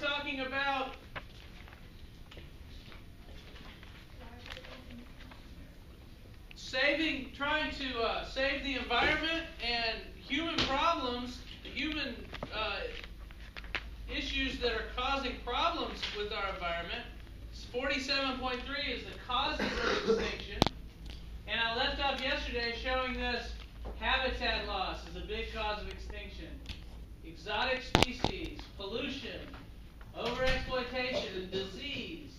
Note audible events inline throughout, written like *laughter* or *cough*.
we're talking about saving, trying to uh, save the environment and human problems, human uh, issues that are causing problems with our environment. 47.3 is the causes of extinction. And I left off yesterday showing this habitat loss is a big cause of extinction. Exotic species, pollution, overexploitation, and disease.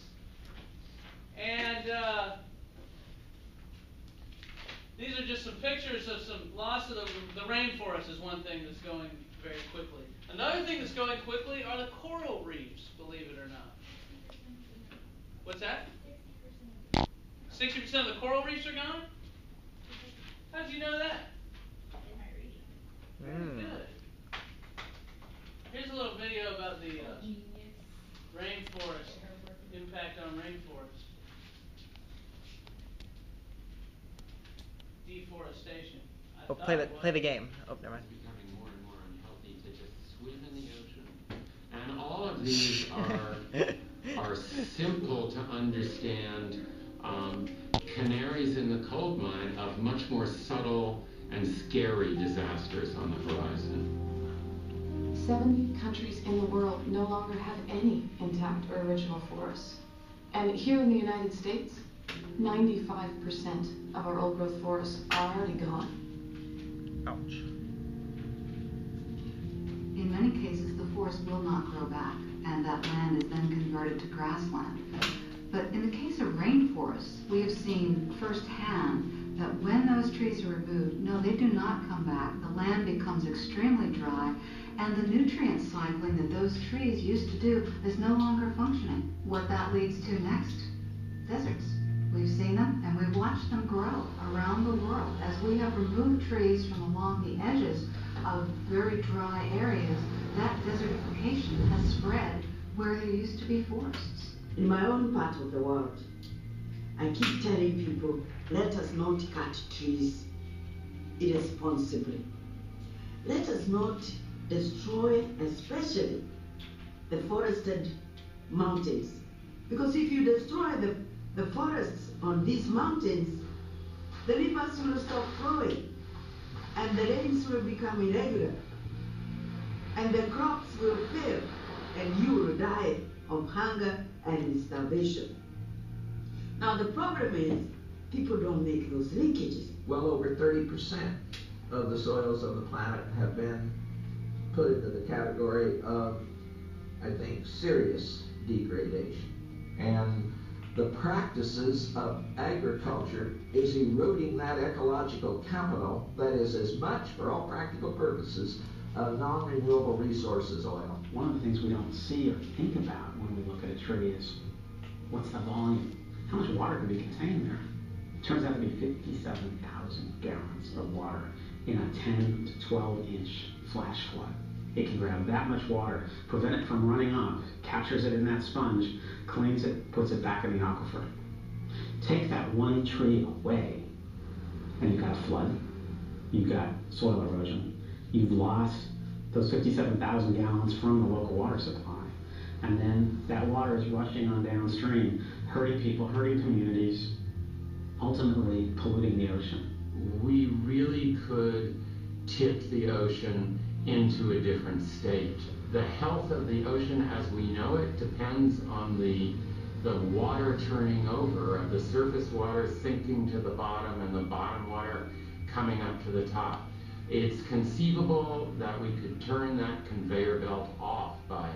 And uh, these are just some pictures of some loss of the, the rainforest is one thing that's going very quickly. Another thing that's going quickly are the coral reefs, believe it or not. What's that? 60% of the coral reefs are gone? How did you know that? Very Mm. good. Here's a little video about the uh, rainforest, impact on rainforest. Deforestation. I Oh, thought play the it play the was. game. Oh, never mind. It's becoming more and more unhealthy to just swim in the ocean. And all of these are *laughs* are simple to understand um, canaries in the coal mine of much more subtle and scary disasters on the horizon. 70 countries in the world no longer have any intact or original forests. And here in the United States, 95% of our old growth forests are already gone. Ouch. In many cases, the forest will not grow back, and that land is then converted to grassland. But in the case of rainforests, we have seen firsthand that when those trees are removed, no, they do not come back. The land becomes extremely dry, and the nutrient cycling that those trees used to do is no longer functioning. What that leads to next? Deserts. We've seen them and we've watched them grow around the world as we have removed trees from along the edges of very dry areas. That desertification has spread where there used to be forests. In my own part of the world, I keep telling people, let us not cut trees irresponsibly. Let us not destroy, especially the forested mountains. Because if you destroy the, the forests on these mountains, the rivers will stop flowing and the rains will become irregular and the crops will fail and you will die of hunger and starvation. Now the problem is people don't make those linkages. well over thirty percent of the soils of the planet have been put into the category of, I think, serious degradation. And the practices of agriculture is eroding that ecological capital that is as much, for all practical purposes, uh, non-renewable resources oil. One of the things we don't see or think about when we look at a tree is what's the volume? How much water can be contained there? It turns out to be 57,000 gallons of water in a 10 to 12 inch flash flood. It can grab that much water, prevent it from running off, captures it in that sponge, cleans it, puts it back in the aquifer. Take that one tree away, and you've got a flood, you've got soil erosion, you've lost those 57,000 gallons from the local water supply. And then that water is rushing on downstream, hurting people, hurting communities, ultimately polluting the ocean. We really could tip the ocean into a different state. The health of the ocean as we know it depends on the the water turning over, of the surface water sinking to the bottom and the bottom water coming up to the top. It's conceivable that we could turn that conveyor belt off by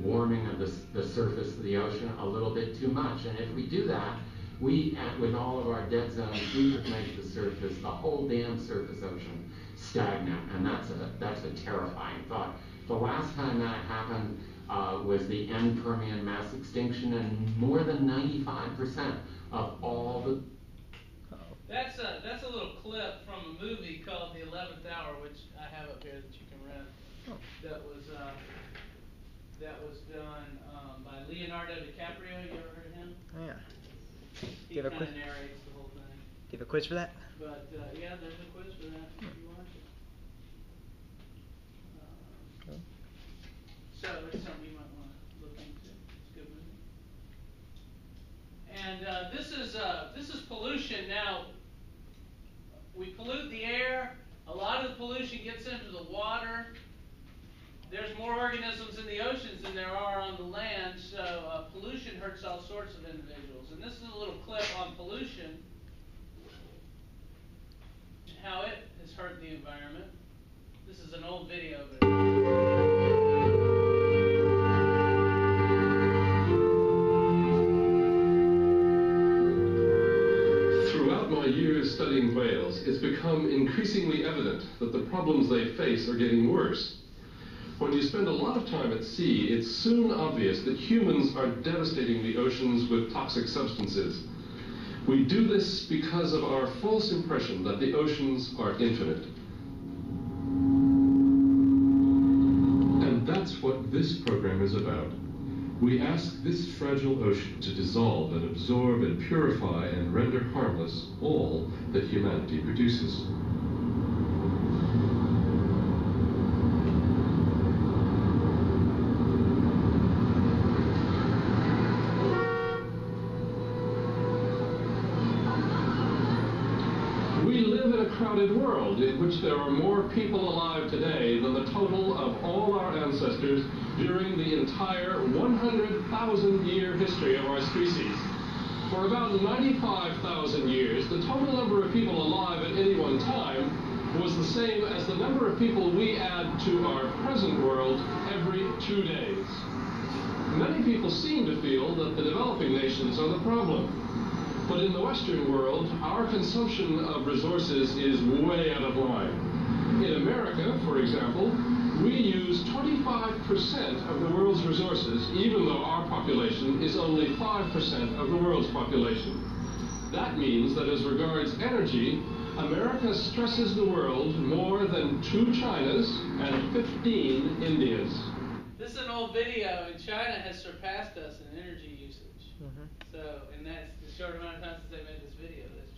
warming of the, the surface of the ocean a little bit too much. And if we do that, we, with all of our dead zones, we could make the surface, the whole damn surface ocean, stagnant. And that's a, that's a terrifying thought. The last time that happened uh, was the end Permian mass extinction, and more than 95% of all the That's a, that's a little clip from a movie called The Eleventh Hour, which I have up here that you can rent. Oh. That was, uh, that was done, um, by Leonardo DiCaprio, you ever heard of him? Oh, yeah. He Give a kinda quiz. narrates the whole thing, Do you have a quiz for that? but, uh, yeah, there's a So it's something you might want to look into. It's a good movie. And uh, this is uh, this is pollution. Now we pollute the air. A lot of the pollution gets into the water. There's more organisms in the oceans than there are on the land, so uh, pollution hurts all sorts of individuals. And this is a little clip on pollution and how it has hurt the environment. This is an old video. Studying whales, it's become increasingly evident that the problems they face are getting worse. When you spend a lot of time at sea, it's soon obvious that humans are devastating the oceans with toxic substances. We do this because of our false impression that the oceans are infinite. And that's what this program is about. We ask this fragile ocean to dissolve and absorb and purify and render harmless all that humanity produces. Crowded world in which there are more people alive today than the total of all our ancestors during the entire 100,000 year history of our species. For about 95,000 years, the total number of people alive at any one time was the same as the number of people we add to our present world every two days. Many people seem to feel that the developing nations are the problem. But in the Western world, our consumption of resources is way out of line. In America, for example, we use 25% of the world's resources, even though our population is only 5% of the world's population. That means that as regards energy, America stresses the world more than two Chinas and 15 Indias. This is an old video, and China has surpassed us in energy usage. Mhm. So, in that the short amount of time since they made this video, that's.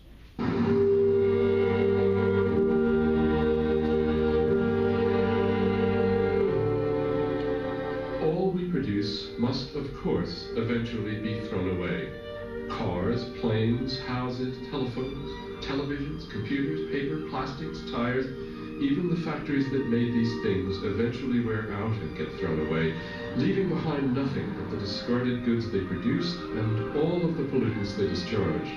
All we produce must, of course, eventually be thrown away. Cars, planes, houses, telephones, televisions, computers, paper, plastics, tires, even the factories that made these things eventually wear out and get thrown away, leaving behind nothing but the discarded goods they produced and all of the pollutants they discharge.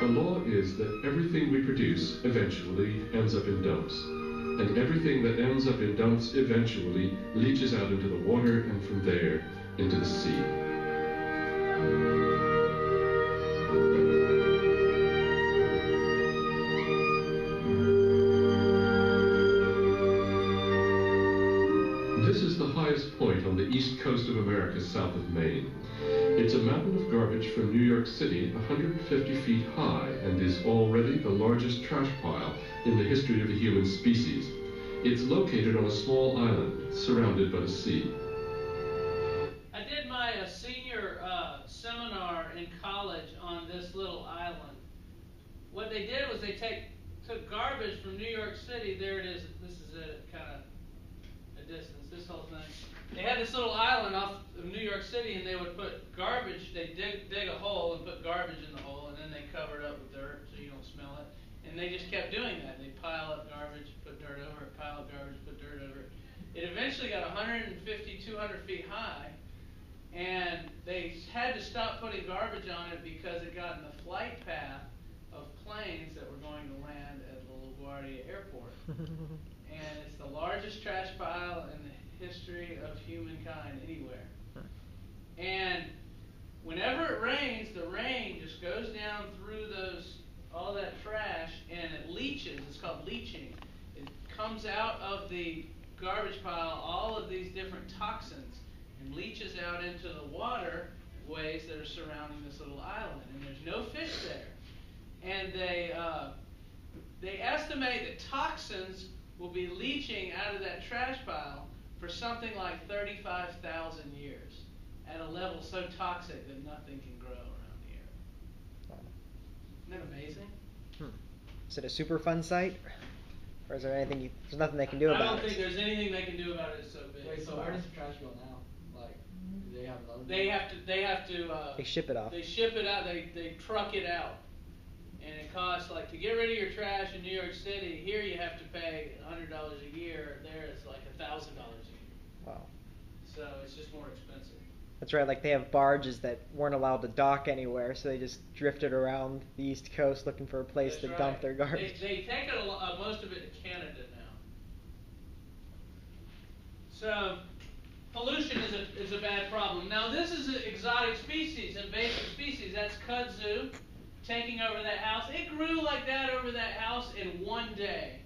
The law is that everything we produce eventually ends up in dumps. And everything that ends up in dumps eventually leaches out into the water and from there into the sea. Point on the east coast of America south of Maine. It's a mountain of garbage from New York City 150 feet high and is already the largest trash pile in the history of the human species. It's located on a small island surrounded by the sea. I did my uh, senior uh, seminar in college on this little island. What they did was they take took garbage from New York City. There it is. This is it, kind of a distance. This whole thing. They had this little island off of New York City, and they would put garbage. They dig dig a hole and put garbage in the hole, and then they cover it up with dirt so you don't smell it. And they just kept doing that. They pile up garbage, put dirt over it, pile up garbage, put dirt over it. It eventually got 150, 200 feet high, and they had to stop putting garbage on it because it got in the flight path of planes that were going to land at the LaGuardia Airport. *laughs* and it's the largest trash pile in the history of humankind anywhere. And whenever it rains, the rain just goes down through those all that trash and it leaches. It's called leaching. It comes out of the garbage pile all of these different toxins and leaches out into the waterways that are surrounding this little island. And there's no fish there. And they uh, they estimate that toxins will be leaching out of that trash pile for something like 35,000 years at a level so toxic that nothing can grow around here. Isn't that amazing? Hmm. Is it a Superfund site? Or is there anything you, there's nothing they can do I about it? I don't think there's anything they can do about it. It's so big. Wait, so where does the trash go now? Like, do they have another? They have to. They have to. Uh, They ship it off. They ship it out. They they truck it out, and it costs like to get rid of your trash in New York City. Here you have to pay hundred dollars a year. There it's like a thousand dollars a year. Wow. So it's just more expensive. That's right. Like they have barges that weren't allowed to dock anywhere, so they just drifted around the East Coast looking for a place That's to right. dump their garbage. They, they take it a uh, most of it to Canada now. So pollution is a is a bad problem. Now this is an exotic species, invasive species. That's kudzu taking over that house. It grew like that over that house in one day.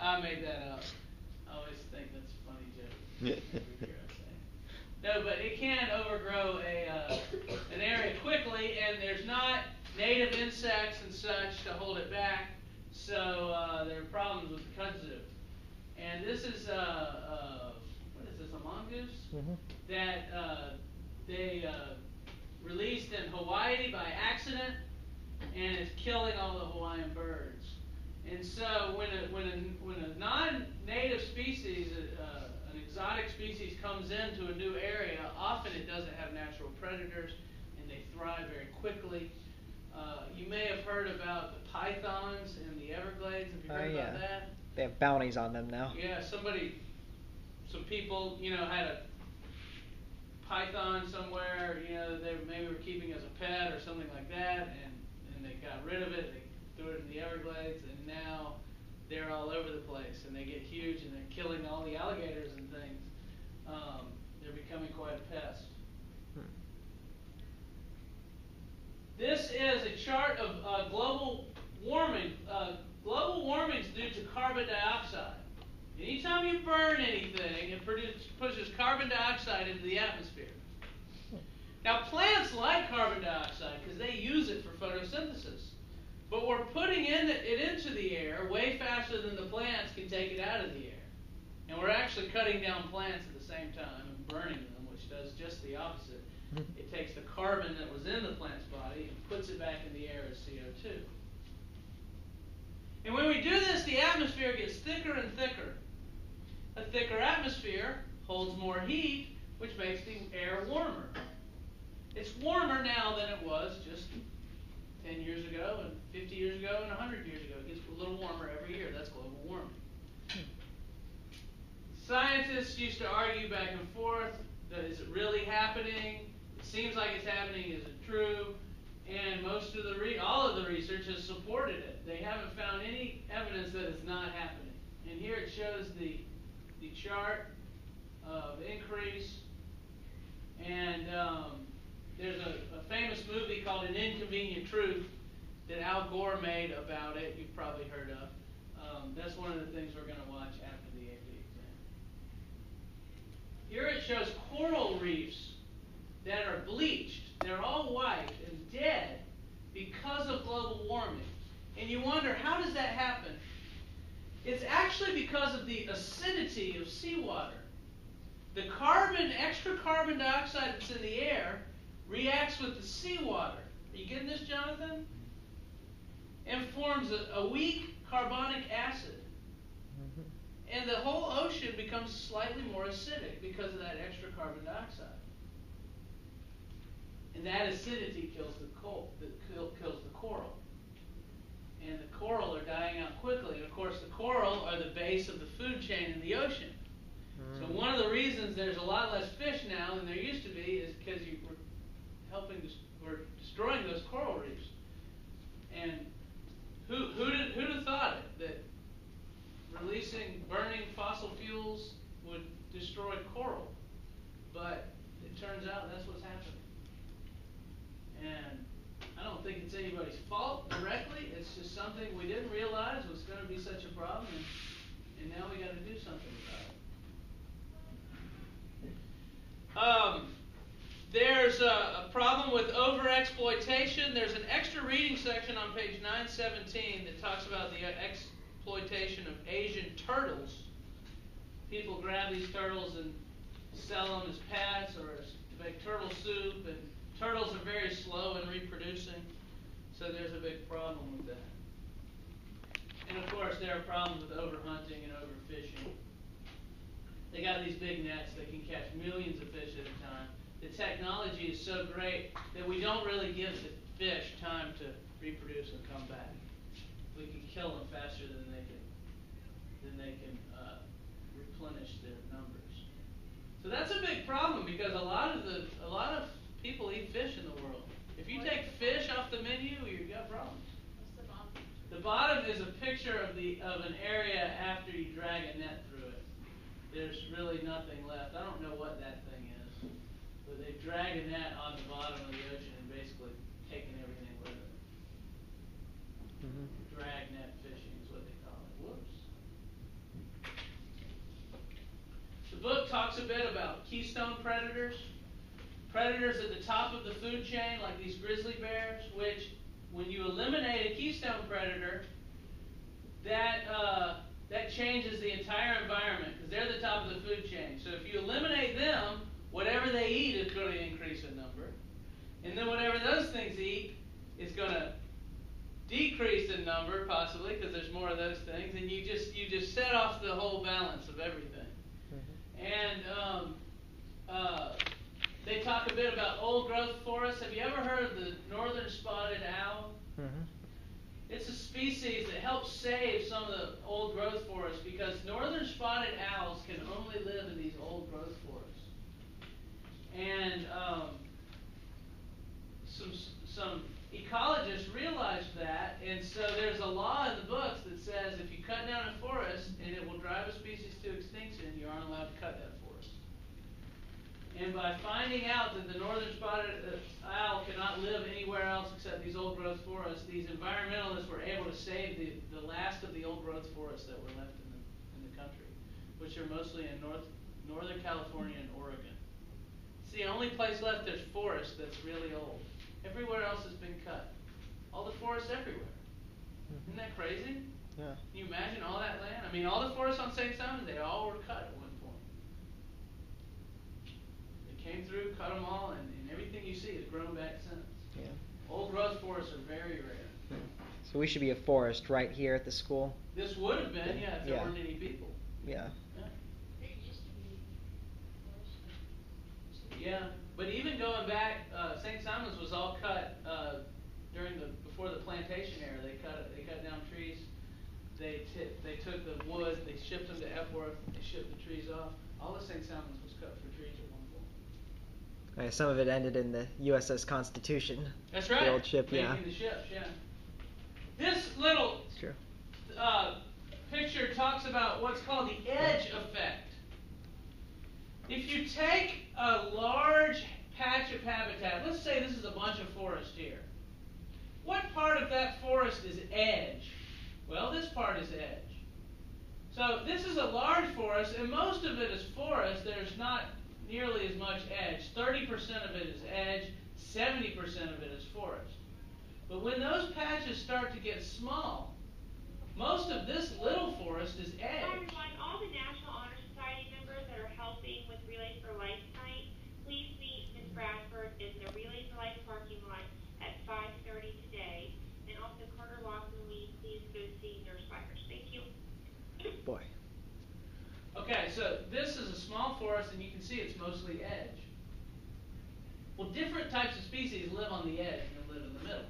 I made that up. I always think that's a funny joke. *laughs* Every year I say it. No, but it can overgrow a uh, an area quickly, and there's not native insects and such to hold it back. So uh, there are problems with the kudzu. And this is uh, uh, what is this a mongoose Mhm. that uh, they uh, released in Hawaii by accident, and it's killing all the Hawaiian birds. And so when a when a when a non-native species, uh, an exotic species comes into a new area, often it doesn't have natural predators, and they thrive very quickly. Uh, you may have heard about the pythons in the Everglades. Have you Oh, heard yeah. about that? They have bounties on them now. Yeah, somebody, some people, you know, had a python somewhere, you know, they maybe were keeping as a pet or something like that, and, and they got rid of it, they threw it in the Everglades, and now they're all over the place, and they get huge, and they're killing all the alligators and things. Um, they're becoming quite a pest. This is a chart of uh, global warming. Uh, global warming is due to carbon dioxide. Anytime you burn anything, it produces, pushes carbon dioxide into the atmosphere. Now, plants like carbon dioxide because they use it for photosynthesis. But we're putting in it into the air way faster than the plants can take it out of the air. And we're actually cutting down plants at the same time and burning them, which does just the opposite. Hmm. It takes the carbon that was in the plant's body and puts it back in the air as CO2. And when we do this, the atmosphere gets thicker and thicker. A thicker atmosphere holds more heat, which makes the air warmer. It's warmer now than it was just 10 years ago, and 50 years ago, and 100 years ago. It gets a little warmer every year. That's global warming. Scientists used to argue back and forth that is it really happening? It seems like it's happening. Is it true? And most of the re- all of the research has supported it. They haven't found any evidence that it's not happening. And here it shows the the chart of increase. And um, there's a, a famous movie called An Inconvenient Truth that Al Gore made about it. You've probably heard of. Um, that's one of the things we're going to watch after the AP exam. Here it shows coral reefs that are bleached. They're all white and dead because of global warming. And you wonder, how does that happen? It's actually because of the acidity of seawater. The carbon, extra carbon dioxide that's in the air, reacts with the seawater. Are you getting this, Jonathan? And forms a, a weak carbonic acid. Mm-hmm. And the whole ocean becomes slightly more acidic because of that extra carbon dioxide. And that acidity kills the coal, that kill, kills the coral. And the coral are dying out quickly. And of course, the coral are the base of the food chain in the ocean. So mm. one of the reasons there's a lot less fish now than there used to be is because you were helping, we're destroying those coral reefs. And who who did who'd have thought it that releasing burning fossil fuels would destroy coral? But it turns out that's what's happening. And I don't think it's anybody's fault directly. It's just something we didn't realize was going to be such a problem, and, and now we got to do something about it. Um, there's a, a problem with overexploitation. There's an extra reading section on page 917 that talks about the exploitation of Asian turtles. People grab these turtles and sell them as pets or as to make turtle soup, and turtles are very slow in reproducing, so there's a big problem with that. And of course, there are problems with overhunting and overfishing. They got these big nets that can catch millions of fish at a time. The technology is so great that we don't really give the fish time to reproduce and come back. We can kill them faster than they can, than they can uh, replenish their numbers. So that's a big problem because a lot of the a lot of people eat fish in the world. If you take fish off the menu, you've got problems. The bottom is a picture of the of an area after you drag a net through it. There's really nothing left. I don't know what that thing is, but they drag a net on the bottom of the ocean and basically taking everything with it. Mhm. Dragnet fishing is what they call it. Whoops. The book talks a bit about keystone predators. Predators at the top of the food chain, like these grizzly bears, which, when you eliminate a keystone predator, that uh, that changes the entire environment because they're the top of the food chain. So if you eliminate them, whatever they eat is going to increase in number, and then whatever those things eat is going to decrease in number possibly because there's more of those things, and you just you just set off the whole balance of everything. And um, uh, they talk a bit about old growth forests. Have you ever heard of the northern spotted owl? Mhm. It's a species that helps save some of the old growth forests because northern spotted owls can only live in these old growth forests. And um, some some ecologists realized that, and so there's a law in the books that says if you cut down a forest and it will drive a species to extinction, you aren't allowed to cut that forest. And by finding out that the northern spotted owl cannot live anywhere else except these old growth forests, these environmentalists were able to save the, the last of the old growth forests that were left in the, in the country, which are mostly in North, Northern California and Oregon. It's the only place left there's forest that's really old. Everywhere else has been cut. All the forests everywhere. Hmm. Isn't that crazy? Yeah. Can you imagine all that land? I mean, all the forests on St. Simon, they all were cut at one point. They came through, cut them all, and, and everything you see has grown back since. Yeah. Old growth forests are very rare. So we should be a forest right here at the school. This would have been, yeah, if there Yeah. weren't any people. Yeah. Yeah, but even going back, uh, St. Simon's was all cut uh, during the before the plantation era. They cut it, they cut down trees. They t- they took the wood, they shipped them to Epworth, they shipped the trees off. All of St. Simon's was cut for trees at one point. Uh, some of it ended in the USS Constitution. That's right. The old ship, Making yeah. the ships, yeah. This little uh, picture talks about what's called the edge effect. If you take a large patch of habitat, let's say this is a bunch of forest here. What part of that forest is edge? Well, this part is edge. So this is a large forest, and most of it is forest. There's not nearly as much edge. 30% of it is edge, 70% of it is forest. But when those patches start to get small, most of this little forest is edge. everyone, all the National Honor Society members that are helping with Relay for Life tonight, please meet Ms. Bradford in the Relay for Life parking lot at five thirty today. And also Carter Lawson Lee, please go see Nurse Byers. Thank you. Boy. Okay, so this a small and you can see it's mostly edge. Well, different types of species live on the edge and live in the middle.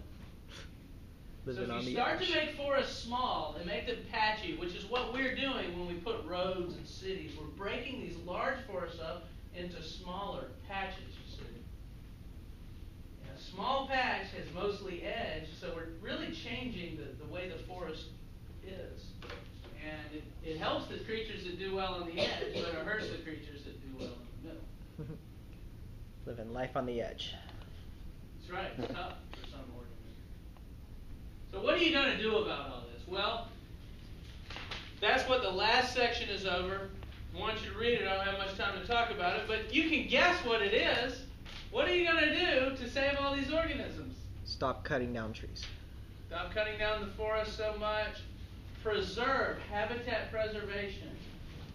Living so if you start edge. to make forests small and make them patchy, which is what we're doing when we put roads and cities, we're breaking these large forests up into smaller patches. You see, and a small patch has mostly edge, so we're really changing the, the way the forest is, and it, it helps the creatures that do well on the edge, but it *laughs* hurts the creatures that do well in the middle. *laughs* Living life on the edge. That's right. It's tough for some organisms. So what are you going to do about all this? Well, that's what the last section is over. I want you to read it. I don't have much time to talk about it, but you can guess what it is. What are you going to do to save all these organisms? Stop cutting down trees. Stop cutting down the forest so much. Preserve habitat preservation.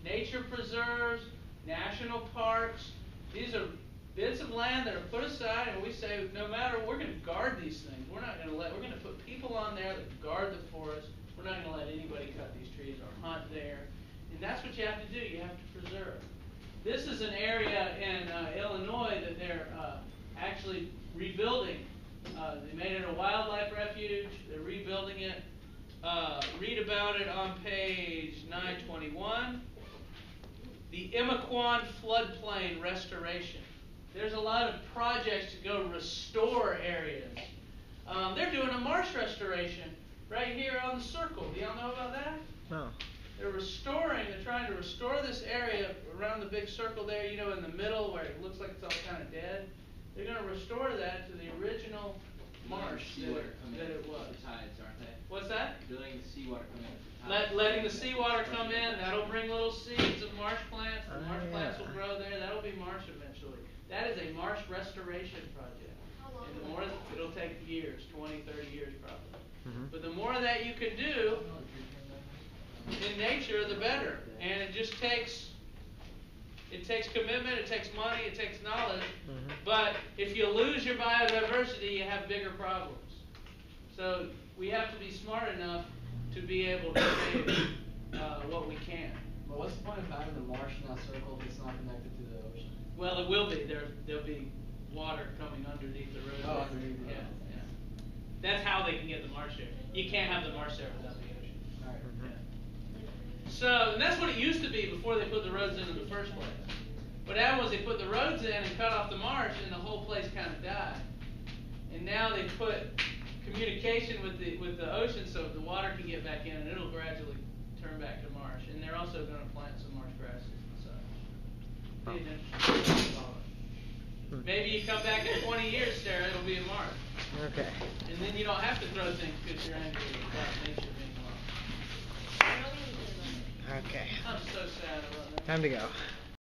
Nature preserves, national parks. These are bits of land that are put aside, and we say, no matter, we're going to guard these things. We're not going to let. We're going to put people on there that guard the forest. We're not going to let anybody cut these trees or hunt there. And that's what you have to do. You have to preserve. this is an area in uh, Illinois that they're uh, actually rebuilding. Uh, they made it a wildlife refuge. They're rebuilding it. Uh, read about it on page 921. The Imaquan floodplain restoration. There's a lot of projects to go restore areas. Um, they're doing a marsh restoration right here on the circle. Do y'all know about that? No. They're restoring, they're trying to restore this area around the big circle there, you know, in the middle where it looks like it's all kind of dead. They're going to restore that to the original marsh that, Seawater it- coming that in it was. with the tides, aren't they? What's that? They're letting the seawater come in with the tides. Let, letting the seawater come in, that'll bring little seeds of marsh plants. The Oh, marsh plants will grow there. That'll be marsh eventually. That is a marsh restoration project. And the more, it'll take years, 20, 30 years probably. Mhm. But the more that you can do in nature, the better. And it just takes, it takes commitment, it takes money, it takes knowledge. Mhm. But if you lose your biodiversity, you have bigger problems. So we have to be smart enough to be able to save *coughs* uh, what we can. But what's the point of having the marsh in that circle if it's not connected to the ocean? Well, it will be. There, there'll be water coming underneath the road. Oh, underneath the Yeah, yeah. That's how they can get the marsh there. You can't have the marsh there without the ocean. Alright. Yeah. So, and that's what it used to be before they put the roads in in the first place. What happened was they put the roads in and cut off the marsh, and the whole place kind of died. And now they put communication with the with the ocean, so the water can get back in, and it'll gradually turn back to marsh. And they're also going to plant some marsh grasses and such. Be an interesting thing to follow. Maybe you come back in 20 years, Sarah, it'll be a marsh. Okay. And then you don't have to throw things because you're angry about nature being lost. Okay. I'm so sad about that. Time to go.